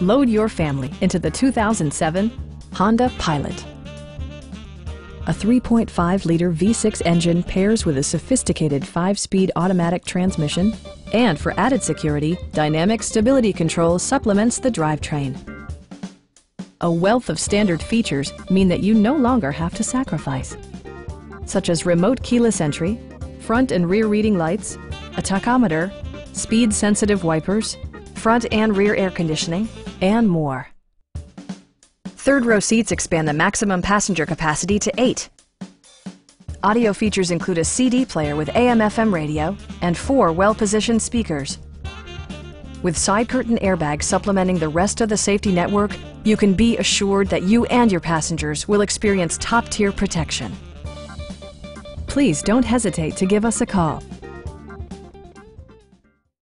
Load your family into the 2007 Honda Pilot. A 3.5-liter V6 engine pairs with a sophisticated 5-speed automatic transmission, and for added security, Dynamic Stability Control supplements the drivetrain. A wealth of standard features mean that you no longer have to sacrifice, such as remote keyless entry, front and rear reading lights, a tachometer, speed-sensitive wipers, front and rear air conditioning, and more. Third row seats expand the maximum passenger capacity to eight. Audio features include a CD player with AM-FM radio and four well-positioned speakers. With side curtain airbags supplementing the rest of the safety network, you can be assured that you and your passengers will experience top-tier protection. Please don't hesitate to give us a call.